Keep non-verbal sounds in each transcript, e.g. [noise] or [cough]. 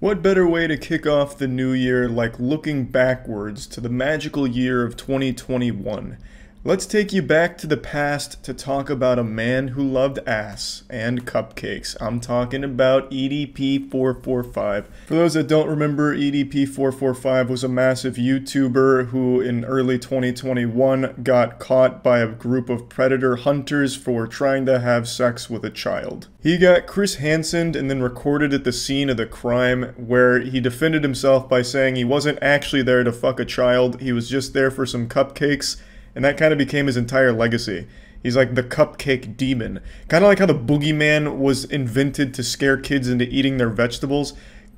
What better way to kick off the new year like looking backwards to the magical year of 2021? Let's take you back to the past to talk about a man who loved ass and cupcakes. I'm talking about EDP445. For those that don't remember, EDP445 was a massive YouTuber who in early 2021 got caught by a group of predator hunters for trying to have sex with a child. He got Chris Hansen and then recorded at the scene of the crime where he defended himself by saying he wasn't actually there to fuck a child, he was just there for some cupcakes and that kind of became his entire legacy. He's like the cupcake demon. Kind of like how the boogeyman was invented to scare kids into eating their vegetables.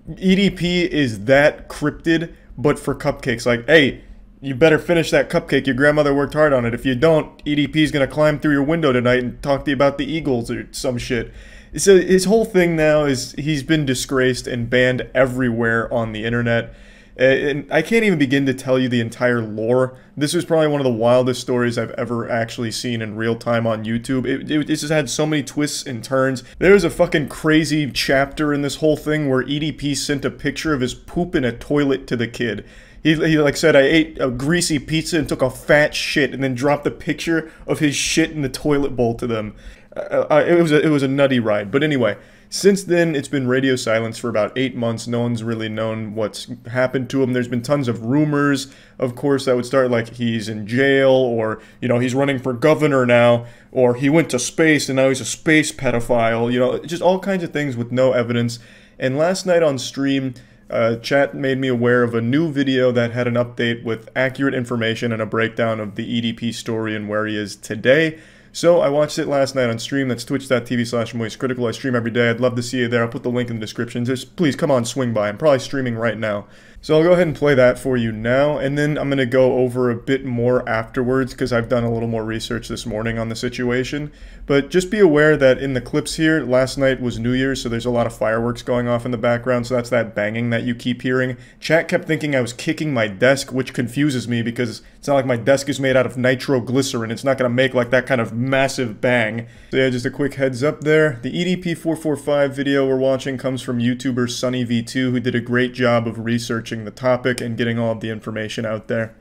EDP is that cryptid, but for cupcakes. Like, hey, you better finish that cupcake. Your grandmother worked hard on it. If you don't, EDP is going to climb through your window tonight and talk to you about the Eagles or some shit. So his whole thing now is he's been disgraced and banned everywhere on the internet. Uh, and I can't even begin to tell you the entire lore. This was probably one of the wildest stories I've ever actually seen in real time on YouTube. It, it, had so many twists and turns. There was a fucking crazy chapter in this whole thing where EDP sent a picture of his poop in a toilet to the kid. He, he like said, I ate a greasy pizza and took a fat shit, and then dropped a picture of his shit in the toilet bowl to them. Uh, uh it was a, it was a nutty ride. But anyway, since then, it's been radio silence for about eight months. No one's really known what's happened to him. There's been tons of rumors, of course, that would start like he's in jail or, you know, he's running for governor now or he went to space and now he's a space pedophile. You know, just all kinds of things with no evidence. And last night on stream, uh, chat made me aware of a new video that had an update with accurate information and a breakdown of the EDP story and where he is today. So I watched it last night on stream. That's twitch.tv slash moistcr1tikal. I stream every day. I'd love to see you there. I'll put the link in the description. Just please come on, swing by. I'm probably streaming right now. So I'll go ahead and play that for you now, and then I'm going to go over a bit more afterwards because I've done a little more research this morning on the situation. But just be aware that in the clips here, last night was New Year's, so there's a lot of fireworks going off in the background, so that's that banging that you keep hearing. Chat kept thinking I was kicking my desk, which confuses me because it's not like my desk is made out of nitroglycerin. It's not going to make like that kind of massive bang. So yeah, just a quick heads up there. The EDP445 video we're watching comes from YouTuber SunnyV2, who did a great job of researching the topic and getting all of the information out there.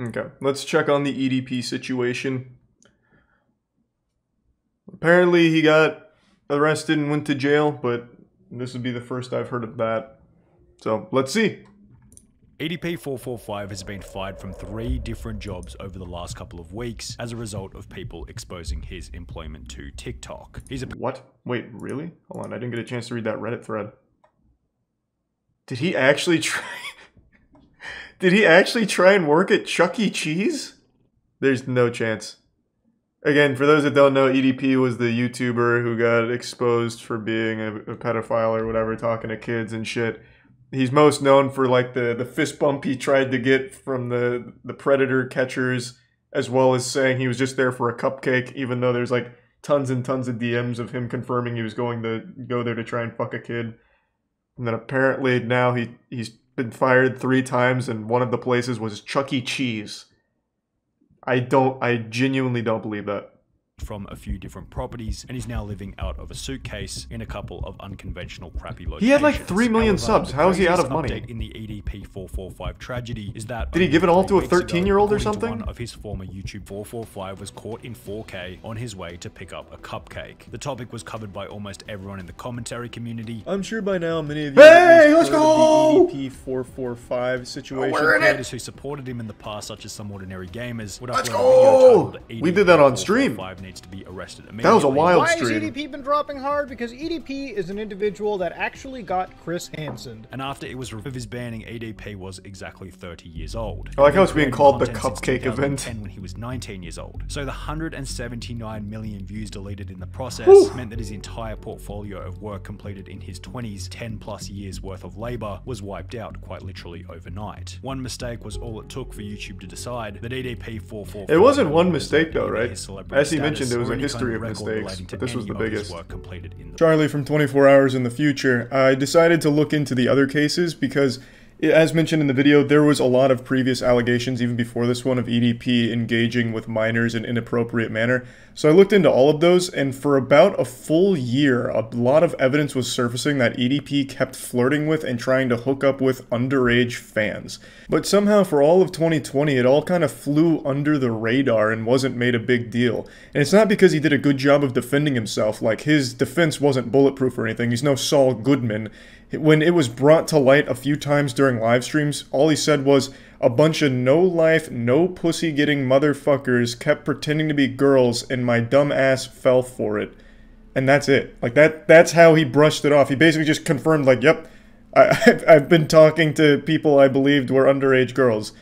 Okay, let's check on the EDP situation. Apparently he got arrested and went to jail, but this would be the first I've heard of that. So, let's see. EDP 445 has been fired from three different jobs over the last couple of weeks as a result of people exposing his employment to TikTok. He's a- What? Wait, really? Hold on, I didn't get a chance to read that Reddit thread. Did he actually try? [laughs] Did he actually try and work at Chuck E. Cheese? There's no chance. Again, for those that don't know, EDP was the YouTuber who got exposed for being a, a pedophile or whatever, talking to kids and shit. He's most known for like the, the fist bump he tried to get from the, the predator catchers, as well as saying he was just there for a cupcake, even though there's like tons and tons of DMs of him confirming he was going to go there to try and fuck a kid. And then apparently now he he's been fired three times, and one of the places was Chuck E. Cheese. I don't. I genuinely don't believe that from a few different properties and he's now living out of a suitcase in a couple of unconventional crappy locations. He had like 3 million However, subs. How is he out of money? in the EDP 445 tragedy is that Did he give it all to a 13-year-old or something? One of his former YouTube 445 was caught in 4K on his way to pick up a cupcake. The topic was covered by almost everyone in the commentary community. I'm sure by now many of you Hey, let's go! The EDP 445 situation. Oh, creators who supported him in the past such as some ordinary gamers would let's go! We did that on stream needs to be arrested immediately. That was a wild Why stream. has EDP been dropping hard? Because EDP is an individual that actually got Chris Hansen. And after it was revealed his banning, EDP was exactly 30 years old. I like how it's being called the cupcake event. when he was 19 years old. So the 179 million views deleted in the process Whew. meant that his entire portfolio of work completed in his 20s, 10 plus years worth of labor, was wiped out quite literally overnight. One mistake was all it took for YouTube to decide that EDP 445 It wasn't one mistake though, right? As he mentioned mentioned there was a history of mistakes, but this was the biggest. The Charlie from 24 Hours in the Future, I decided to look into the other cases because as mentioned in the video, there was a lot of previous allegations, even before this one, of EDP engaging with minors in inappropriate manner. So I looked into all of those, and for about a full year, a lot of evidence was surfacing that EDP kept flirting with and trying to hook up with underage fans. But somehow, for all of 2020, it all kind of flew under the radar and wasn't made a big deal. And it's not because he did a good job of defending himself, like his defense wasn't bulletproof or anything. He's no Saul Goodman when it was brought to light a few times during live streams, all he said was a bunch of no life, no pussy getting motherfuckers kept pretending to be girls and my dumb ass fell for it. And that's it. Like that that's how he brushed it off. He basically just confirmed like, "Yep, I, have [laughs] I've been talking to people I believed were underage girls."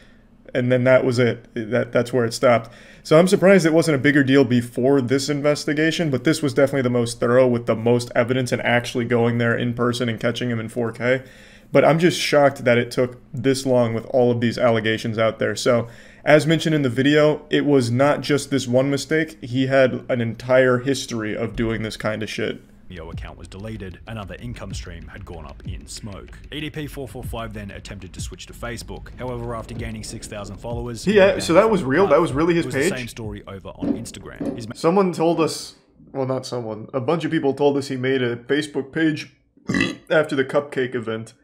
And then that was it. That that's where it stopped. So I'm surprised it wasn't a bigger deal before this investigation, but this was definitely the most thorough with the most evidence and actually going there in person and catching him in 4K. But I'm just shocked that it took this long with all of these allegations out there. So, as mentioned in the video, it was not just this one mistake. He had an entire history of doing this kind of shit. Vimeo account was deleted, another income stream had gone up in smoke. EDP445 then attempted to switch to Facebook. However, after gaining 6,000 followers, yeah, so that was real. That was really his was page. The same story over on Instagram. His someone told us, well, not someone, a bunch of people told us he made a Facebook page [clears throat] after the cupcake event,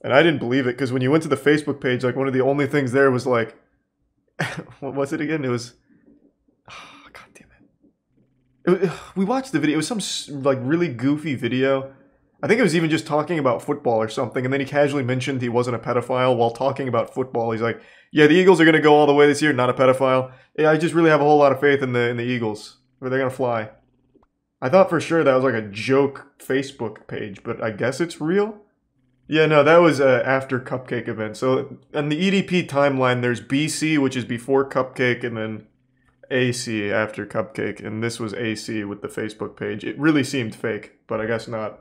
and I didn't believe it because when you went to the Facebook page, like one of the only things there was like, [laughs] what was it again? It was [sighs] we watched the video. It was some like really goofy video. I think it was even just talking about football or something, and then he casually mentioned he wasn't a pedophile while talking about football. He's like, "Yeah, the Eagles are going to go all the way this year. Not a pedophile. Yeah, I just really have a whole lot of faith in the in the Eagles. They're going to fly." I thought for sure that was like a joke Facebook page, but I guess it's real. Yeah, no, that was uh, after Cupcake event. So on the EDP timeline, there's BC, which is before Cupcake, and then AC after Cupcake, and this was AC with the Facebook page. It really seemed fake, but I guess not.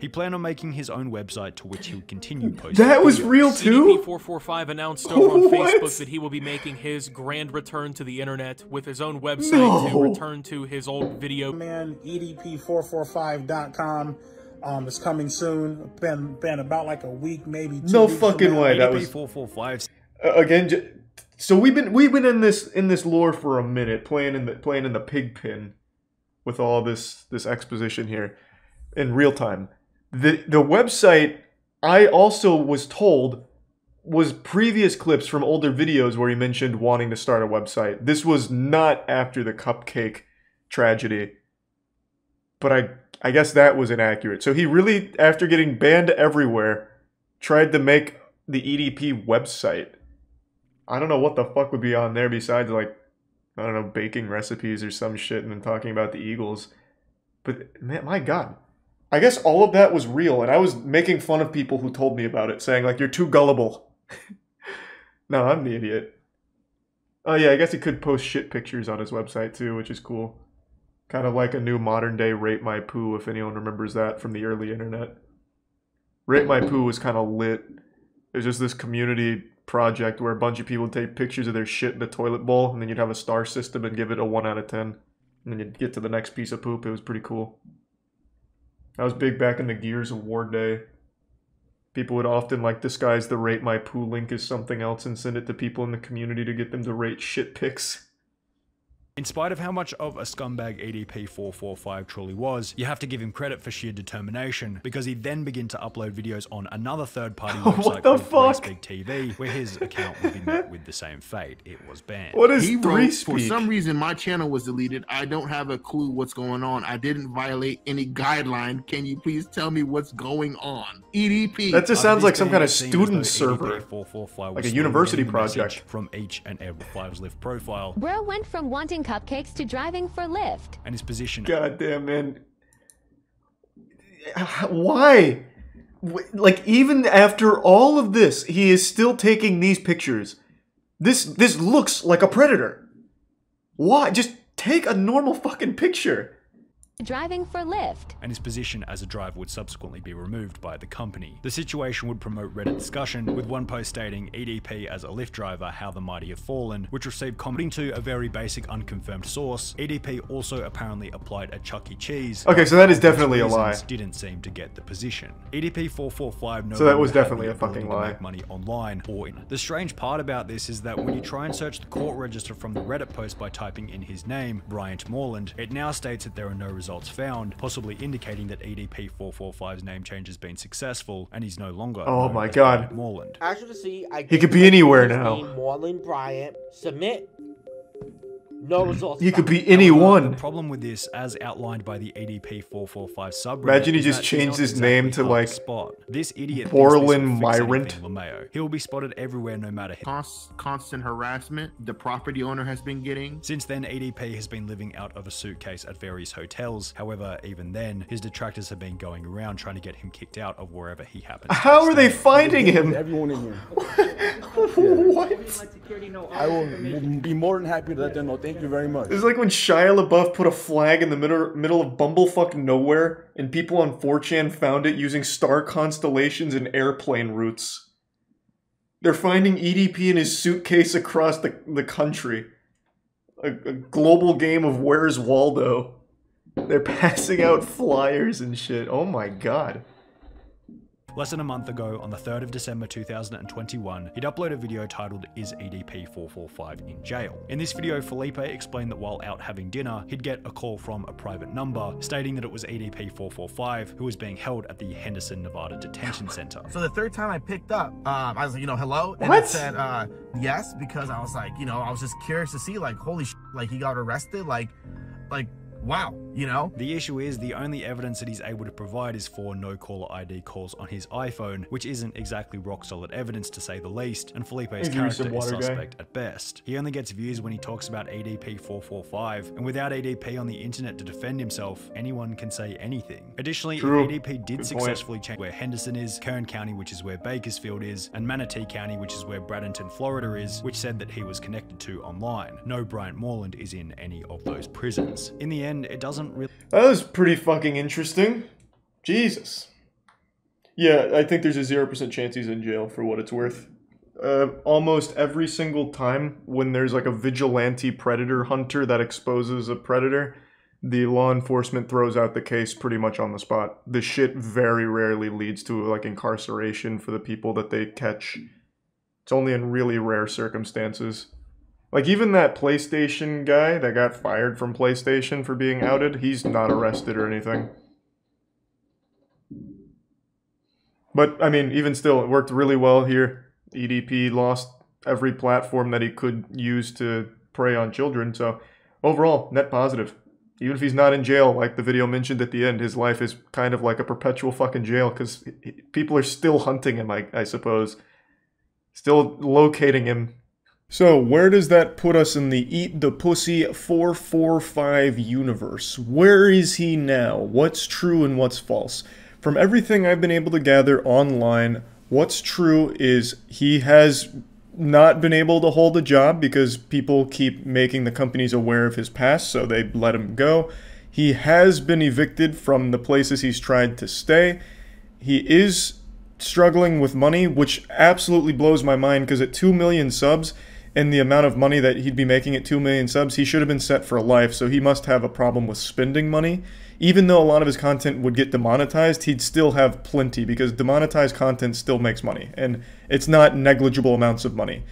He planned on making his own website to which he would continue posting. That was real too. EDP445 announced over on [laughs] Facebook that he will be making his grand return to the internet with his own website no. to return to his old video. Man, EDP445.com. Um, it's coming soon. Been been about like a week, maybe. no fucking way. That was 445. Uh, again, so we've been we've been in this in this lore for a minute, playing in the playing in the pig pen with all this this exposition here in real time. The the website I also was told was previous clips from older videos where he mentioned wanting to start a website. This was not after the cupcake tragedy. But I I guess that was inaccurate. So he really after getting banned everywhere tried to make the EDP website I don't know what the fuck would be on there besides like I don't know baking recipes or some shit and then talking about the Eagles. But man, my god. I guess all of that was real and I was making fun of people who told me about it saying like you're too gullible. [laughs] no, I'm the idiot. Oh yeah, I guess he could post shit pictures on his website too, which is cool. Kind of like a new modern day Rate My Poo, if anyone remembers that from the early internet. Rate My Poo was kind of lit. It was just this community project where a bunch of people would take pictures of their shit in the toilet bowl, and then you'd have a star system and give it a 1 out of 10. And then you'd get to the next piece of poop. It was pretty cool. That was big back in the Gears of War day. People would often like disguise the rate my poo link as something else and send it to people in the community to get them to rate shit pics. In spite of how much of a scumbag EDP445 truly was, you have to give him credit for sheer determination, because he then began to upload videos on another third-party [laughs] website called Speak TV, where his account would be met with the same fate. It was banned. What is he wrote, For some reason, my channel was deleted. I don't have a clue what's going on. I didn't violate any guideline. Can you please tell me what's going on? EDP. That just sounds like some kind of student server, like a university project. From each and every Fives Lift profile. Bro went from wanting cupcakes to driving for Lyft. And his position. God damn, man. Why? Like, even after all of this, he is still taking these pictures. This this looks like a predator. Why? Just take a normal fucking picture. Driving for Lyft. and his position as a driver would subsequently be removed by the company. The situation would promote Reddit discussion, with one post stating EDP as a Lyft driver, how the mighty have fallen, which received commenting to a very basic unconfirmed source. EDP also apparently applied at Chuck E. Cheese. Okay, so that is definitely a lie. Didn't seem to get the position. EDP 445 no So that was definitely a fucking ability to lie. make money online or in. The strange part about this is that when you try and search the court register from the Reddit post by typing in his name, Bryant Moreland, it now states that there are no results found, possibly indicating that EDP 445's name change has been successful and he's no longer. Oh my God. Bryant Moreland. As you can see, I He could be anywhere now. Moreland Bryant. Submit. No results. He could found. be anyone. The problem with this, as outlined by the EDP 445 subreddit, Imagine he just changed not his name to, like, spot. This idiot Borland thinks this Myrant. fix. He will be spotted everywhere, no matter. Const- constant harassment the property owner has been getting. Since then, EDP has been living out of a suitcase at various hotels. However, even then, his detractors have been going around trying to get him kicked out of wherever he happens. to How are they finding him? Everyone in here. [laughs] what? I will be more than happy to let them know. Thank you very much. It's like when Shia LaBeouf put a flag in the middle middle of bumblefuck nowhere, and people on 4chan found it using star constellations and airplane routes. They're finding EDP in his suitcase across the, the country. A, a global game of Where's Waldo. They're [laughs] passing out flyers and shit. Oh my god. Less than a month ago, on the 3rd of December 2021, he'd uploaded a video titled Is EDP445 in Jail? In this video, Felipe explained that while out having dinner, he'd get a call from a private number stating that it was EDP445 who was being held at the Henderson, Nevada Detention Center. So the third time I picked up, um, I was like, you know, hello, and What? it said uh, yes because I was like, you know, I was just curious to see, like, holy, sh- like he got arrested, like, like, wow, you know. The issue is the only evidence that he's able to provide is for no caller ID calls on his iPhone, which isn't exactly rock solid evidence to say the least, and Felipe's character is water, guy. suspect at best. He only gets views when he talks about EDP 445, and without EDP on the internet to defend himself, anyone can say anything. Additionally, True. if EDP did Good point. successfully change where Henderson is, Kern County, which is where Bakersfield is, and Manatee County, which is where Bradenton, Florida is, which said that he was connected to online. No Bryant Moreland is in any of those prisons. In the end, it doesn't really That was pretty fucking interesting. Jesus. Yeah, I think there's a 0% chance he's in jail for what it's worth. Uh, almost every single time when there's like a vigilante predator hunter that exposes a predator, the law enforcement throws out the case pretty much on the spot. The shit very rarely leads to like incarceration for the people that they catch. It's only in really rare circumstances. Like even that PlayStation guy that got fired from PlayStation for being outed, he's not arrested or anything. But I mean, even still, it worked really well here. EDP lost every platform that he could use to prey on children, so overall, net positive. Even if he's not in jail, like the video mentioned at the end, his life is kind of like a perpetual fucking jail because people are still hunting him, I, I suppose. Still locating him so, where does that put us in the Eat the Pussy 445 universe? Where is he now? What's true and what's false? From everything I've been able to gather online, what's true is he has not been able to hold a job because people keep making the companies aware of his past, so they let him go. He has been evicted from the places he's tried to stay. He is struggling with money, which absolutely blows my mind because at 2 million subs and the amount of money that he'd be making at 2 million subs, he should have been set for life. So he must have a problem with spending money. Even though a lot of his content would get demonetized, he'd still have plenty because demonetized content still makes money and it's not negligible amounts of money.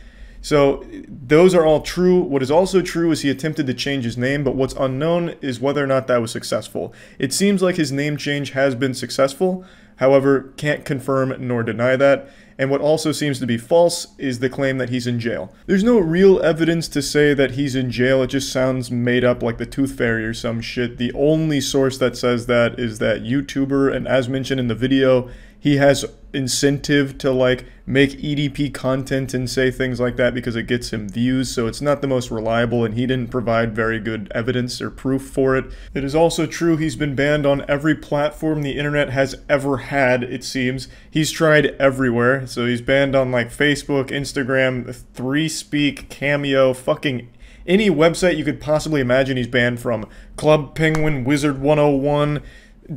So those are all true. What is also true is he attempted to change his name, but what's unknown is whether or not that was successful. It seems like his name change has been successful, however, can't confirm nor deny that. And what also seems to be false is the claim that he's in jail. There's no real evidence to say that he's in jail, it just sounds made up like the Tooth Fairy or some shit. The only source that says that is that YouTuber, and as mentioned in the video, he has incentive to like make EDP content and say things like that because it gets him views, so it's not the most reliable and he didn't provide very good evidence or proof for it. It is also true he's been banned on every platform the internet has ever had, it seems. He's tried everywhere, so he's banned on like Facebook, Instagram, 3Speak, Cameo, fucking any website you could possibly imagine he's banned from. Club Penguin, Wizard 101,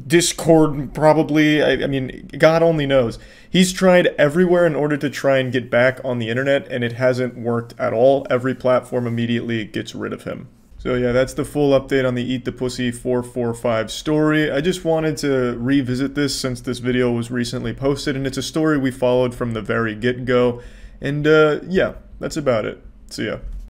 Discord, probably. I, I, mean, God only knows. He's tried everywhere in order to try and get back on the internet, and it hasn't worked at all. Every platform immediately gets rid of him. So yeah, that's the full update on the Eat the Pussy 445 story. I just wanted to revisit this since this video was recently posted, and it's a story we followed from the very get-go. And uh, yeah, that's about it. See ya.